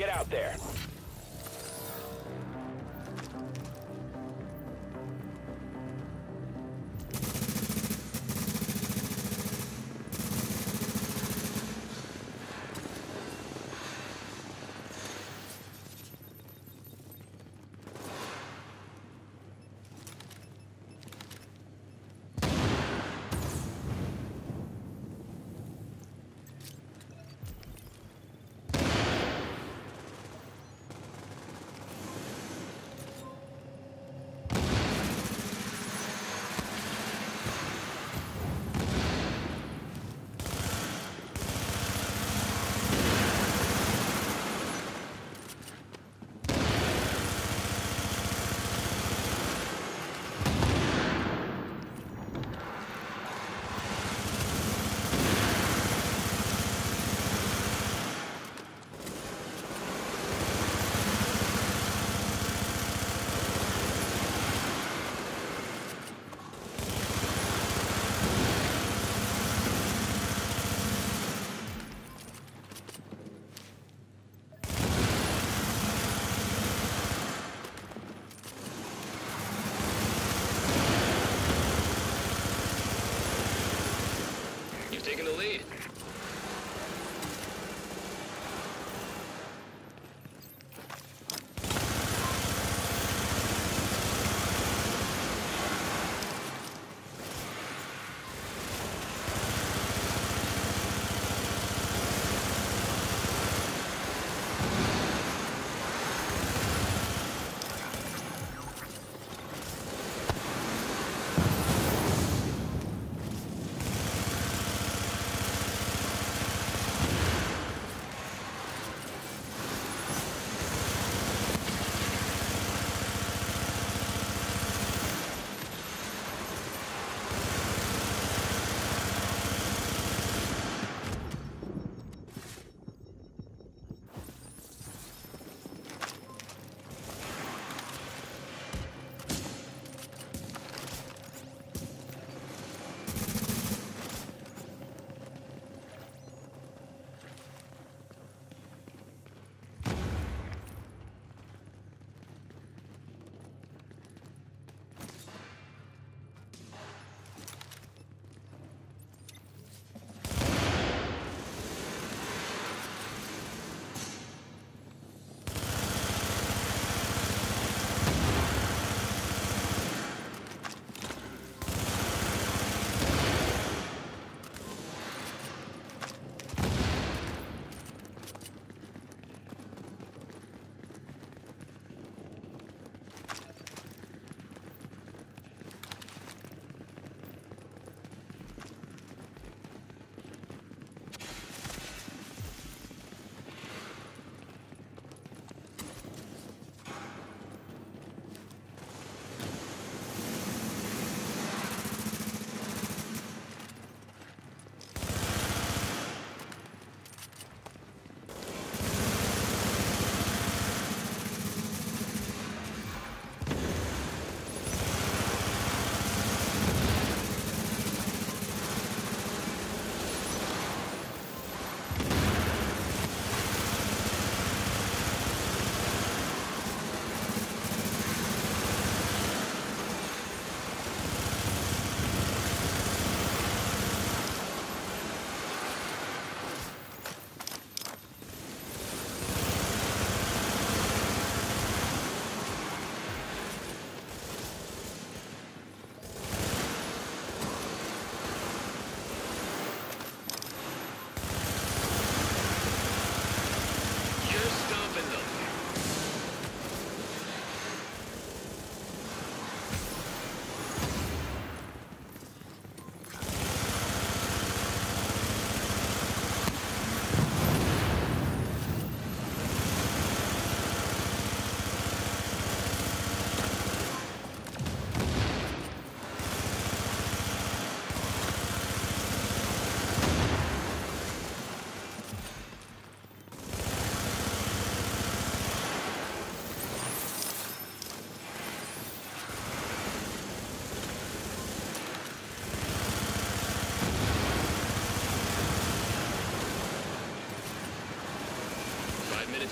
Get out there.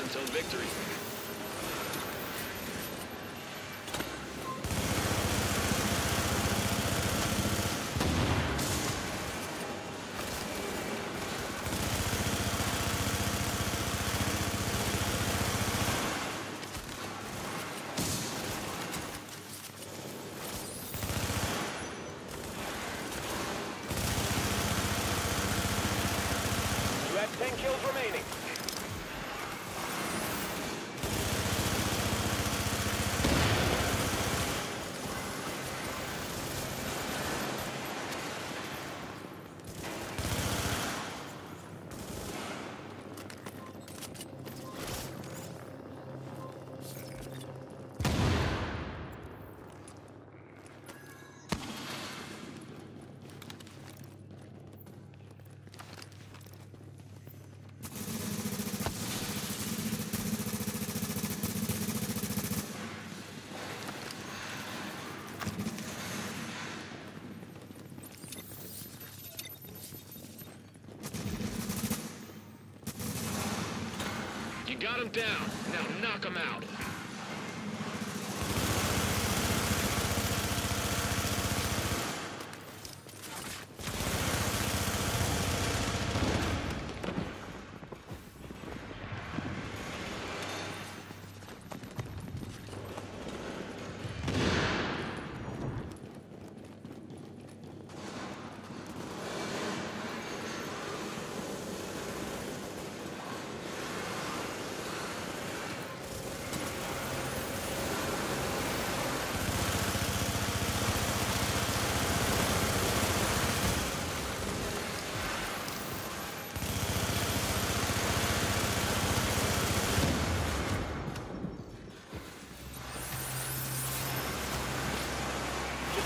Until victory. You have 10 kills remaining. Got him down. Now knock him out.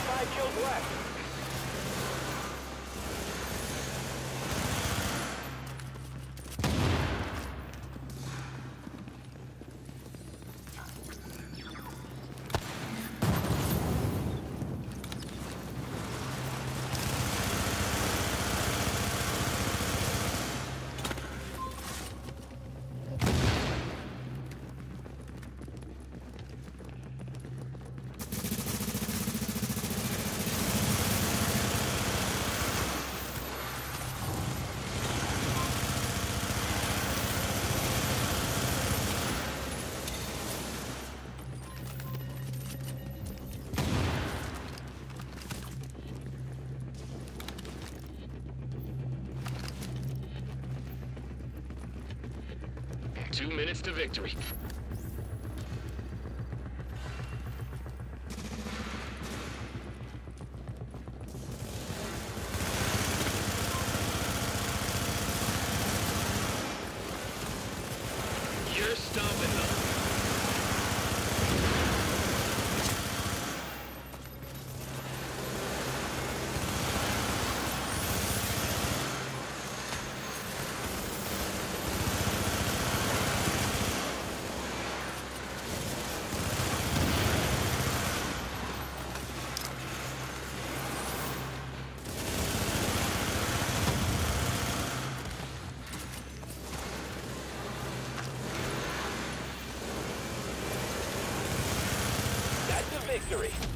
Five kills left. Two minutes to victory. Victory.